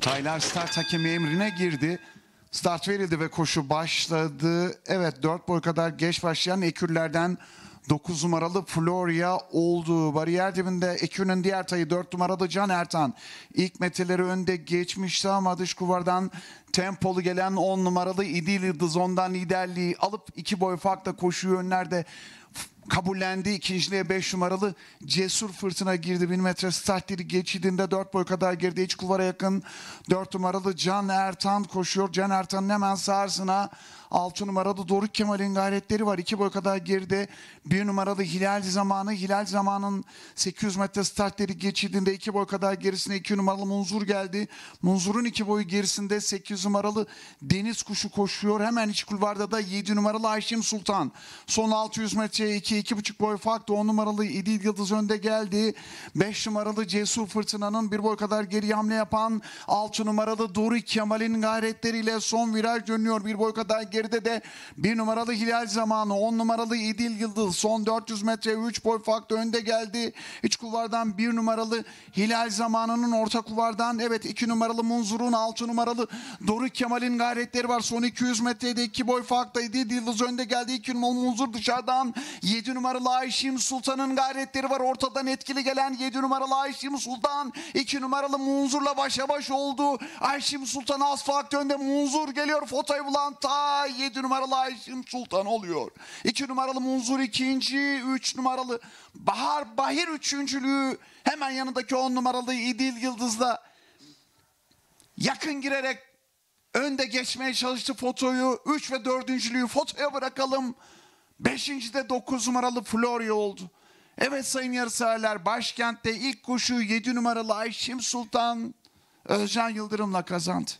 Taylar start hakemi emrine girdi. Start verildi ve koşu başladı. Evet 4 boy kadar geç başlayan ekürlerden 9 numaralı Floria oldu. Bariyer dibinde ekürün diğer tayı 4 numaralı Can Ertan. İlk meteleri önde geçmişti ama dış kuvardan tempolu gelen 10 numaralı İdil Yıldız liderliği alıp 2 boy farkla koşuyu önlerde kabullendi. İkinciliğe 5 numaralı Cesur Fırtına girdi. 1000 metre startleri geçidinde 4 boy kadar geride. iç kulvara yakın 4 numaralı Can Ertan koşuyor. Can Ertan'ın hemen sağrısına 6 numaralı Doruk Kemal'in gayretleri var. 2 boy kadar geride. 1 numaralı Hilal Zamanı. Hilal Zaman'ın 800 metre startleri geçidinde 2 boy kadar gerisine 2 numaralı Munzur geldi. Munzur'un 2 boyu gerisinde 8 numaralı Deniz Kuşu koşuyor. Hemen iç kulvarda da 7 numaralı Ayşim Sultan. Son 600 metreye 2 2,5 boy farklı 10 numaralı İdil Yıldız önde geldi. 5 numaralı Cesur Fırtına'nın bir boy kadar geri hamle yapan 6 numaralı Doruk Kemal'in gayretleriyle son viraj dönüyor. Bir boy kadar geride de 1 numaralı Hilal Zamanı 10 numaralı İdil Yıldız son 400 metre 3 boy farklı önde geldi. İç kulvardan 1 numaralı Hilal Zamanı'nın orta kulvardan evet 2 numaralı Munzur'un 6 numaralı Doruk Kemal'in gayretleri var. Son 200 metrede 2 boy farklı İdil Yıldız önde geldi. 2 numaralı Munzur dışarıdan 7 numaralı Ayşim Sultan'ın gayretleri var. Ortadan etkili gelen 7 numaralı Ayşim Sultan 2 numaralı Munzur'la başa baş oldu. Ayşim Sultan asfalt önde Munzur geliyor. Fotoyu bulan ta 7 numaralı Ayşim Sultan oluyor. 2 numaralı Munzur ikinci, 3 numaralı Bahar Bahir üçüncülüğü hemen yanındaki 10 numaralı İdil Yıldız'la yakın girerek önde geçmeye çalıştı fotoyu. 3 ve dördüncülüğü fotoya bırakalım. Beşinci de 9 numaralı Florya oldu. Evet sayın yarışseverler başkentte ilk koşu 7 numaralı Ayşim Sultan Özcan Yıldırım'la kazandı.